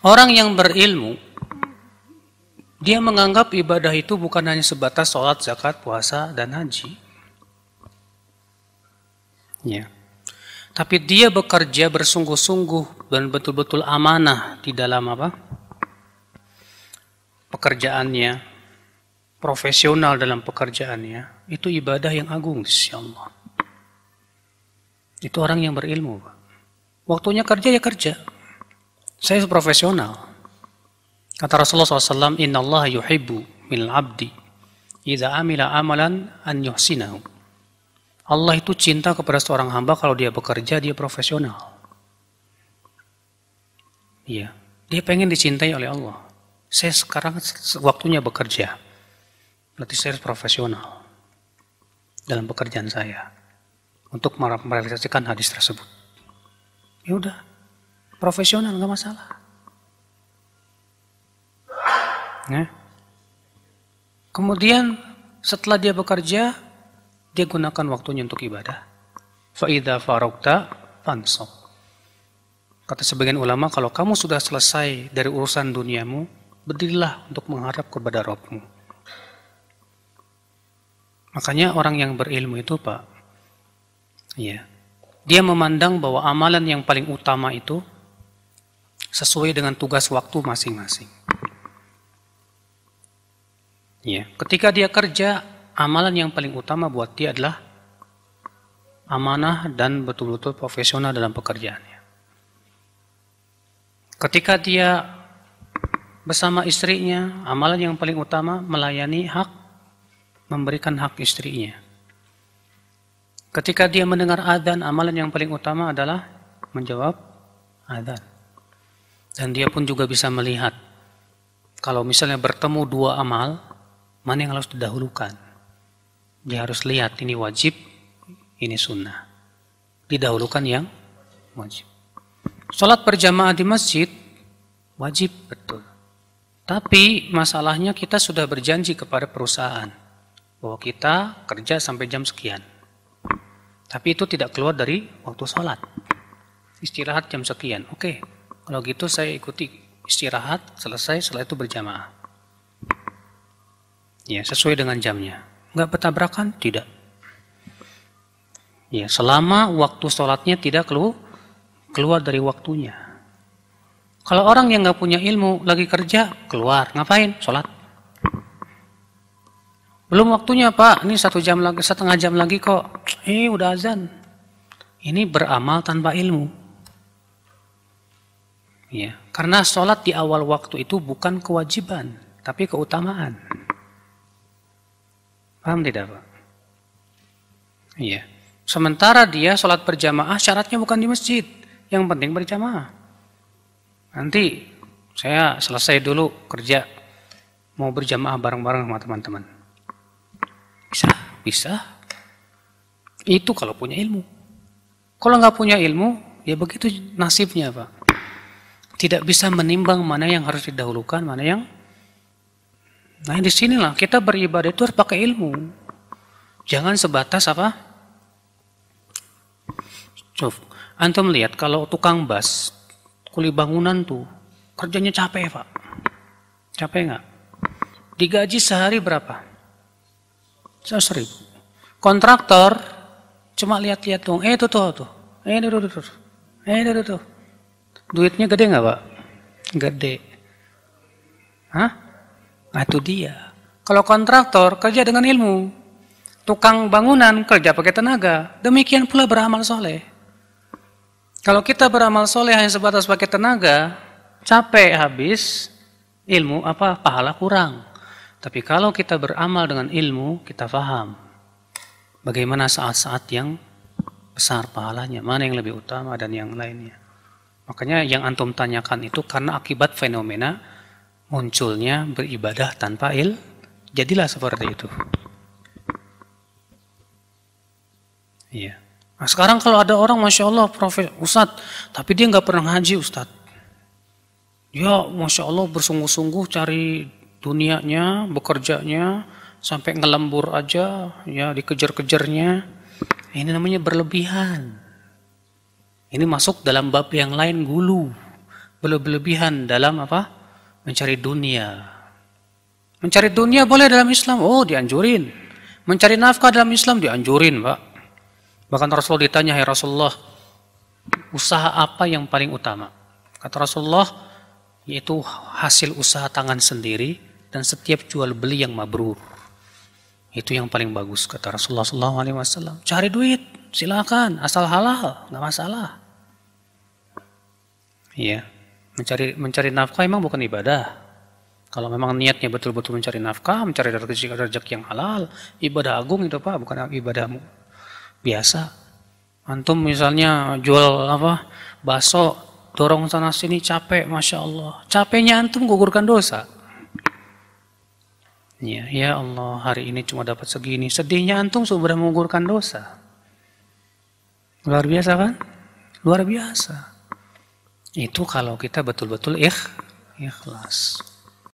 Orang yang berilmu, dia menganggap ibadah itu bukan hanya sebatas sholat, zakat, puasa, dan haji. Ya. Tapi dia bekerja bersungguh-sungguh dan betul-betul amanah di dalam apa? Pekerjaannya, profesional dalam pekerjaannya, itu ibadah yang agung di Allah. Itu orang yang berilmu. Waktunya kerja ya kerja. Saya profesional. Kata Rasulullah SAW, Inna Allah yuhibbu min abdi idha amila amalan an yuhsinahu. Allah itu cinta kepada seorang hamba kalau dia bekerja, dia profesional. Iya, dia pengen dicintai oleh Allah. Saya sekarang waktunya bekerja. Berarti saya profesional dalam pekerjaan saya untuk merealisasikan hadis tersebut. Ya udah, profesional nggak masalah. Ya. Kemudian setelah dia bekerja, dia gunakan waktunya untuk ibadah. Fa'idha farokta fansok. Kata sebagian ulama, kalau kamu sudah selesai dari urusan duniamu, berdirilah untuk mengharap kepada Rabbmu. Makanya orang yang berilmu itu Pak, ya, dia memandang bahwa amalan yang paling utama itu sesuai dengan tugas waktu masing-masing. Ya, ketika dia kerja, amalan yang paling utama buat dia adalah amanah dan betul-betul profesional dalam pekerjaannya. Ketika dia bersama istrinya, amalan yang paling utama melayani hak memberikan hak istrinya. Ketika dia mendengar adzan, amalan yang paling utama adalah menjawab adzan. Dan dia pun juga bisa melihat kalau misalnya bertemu dua amal, mana yang harus didahulukan. Dia harus lihat ini wajib, ini sunnah. Didahulukan yang wajib. Sholat berjamaah di masjid wajib betul. Tapi masalahnya kita sudah berjanji kepada perusahaan bahwa kita kerja sampai jam sekian. Tapi itu tidak keluar dari waktu sholat. Istirahat jam sekian. Oke, kalau gitu saya ikuti istirahat, selesai, setelah itu berjamaah. Ya, sesuai dengan jamnya. Enggak bertabrakan? Tidak. Ya, selama waktu sholatnya tidak keluar, keluar dari waktunya. Kalau orang yang nggak punya ilmu lagi kerja keluar ngapain? Sholat. Belum waktunya pak, ini satu jam lagi, setengah jam lagi kok. Eh udah azan. Ini beramal tanpa ilmu. Ya, karena sholat di awal waktu itu bukan kewajiban, tapi keutamaan. Paham tidak pak? Iya. Sementara dia sholat berjamaah syaratnya bukan di masjid, yang penting berjamaah. Nanti saya selesai dulu kerja, mau berjamaah bareng-bareng sama teman-teman. Bisa, bisa. Itu kalau punya ilmu. Kalau nggak punya ilmu, ya begitu nasibnya Pak. Tidak bisa menimbang mana yang harus didahulukan, mana yang... Nah di sinilah kita beribadah itu harus pakai ilmu. Jangan sebatas apa? Coba, antum lihat kalau tukang bas, kuli bangunan tuh, kerjanya capek Pak. Capek nggak? Digaji sehari berapa? Seratus. Kontraktor cuma lihat-lihat dong. Eh itu tuh tuh. Eh itu tuh tuh. Eh itu tuh. Duitnya gede nggak pak? Gede. Hah? Nah itu dia. Kalau kontraktor kerja dengan ilmu. Tukang bangunan kerja pakai tenaga. Demikian pula beramal soleh. Kalau kita beramal soleh hanya sebatas pakai tenaga, capek habis, ilmu apa pahala kurang. Tapi kalau kita beramal dengan ilmu, kita faham bagaimana saat-saat yang besar pahalanya, mana yang lebih utama dan yang lainnya. Makanya yang antum tanyakan itu karena akibat fenomena munculnya beribadah tanpa il, jadilah seperti itu. Iya. Nah sekarang kalau ada orang Masya Allah Profet Ustadz, tapi dia nggak pernah ngaji Ustadz. Dia Masya Allah bersungguh-sungguh cari dunianya, bekerjanya, sampai ngelembur aja, ya dikejar-kejarnya. Ini namanya berlebihan. Ini masuk dalam bab yang lain gulu. berlebihan dalam apa? Mencari dunia. Mencari dunia boleh dalam Islam, oh dianjurin. Mencari nafkah dalam Islam dianjurin, Pak. Bahkan Rasul ditanya, "Ya Rasulullah, usaha apa yang paling utama?" Kata Rasulullah, yaitu hasil usaha tangan sendiri dan setiap jual beli yang mabrur. Itu yang paling bagus kata Rasulullah SAW. Cari duit, silakan, asal halal, nggak masalah. Iya, mencari mencari nafkah emang bukan ibadah. Kalau memang niatnya betul-betul mencari nafkah, mencari rezeki rezeki yang halal, ibadah agung itu pak, bukan ibadah biasa. Antum misalnya jual apa bakso, dorong sana sini capek, masya Allah. Capeknya antum gugurkan dosa. Ya, ya Allah, hari ini cuma dapat segini. Sedihnya antum sudah menggugurkan dosa. Luar biasa kan? Luar biasa. Itu kalau kita betul-betul ikh, ikhlas.